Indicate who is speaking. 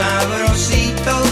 Speaker 1: sabrosito.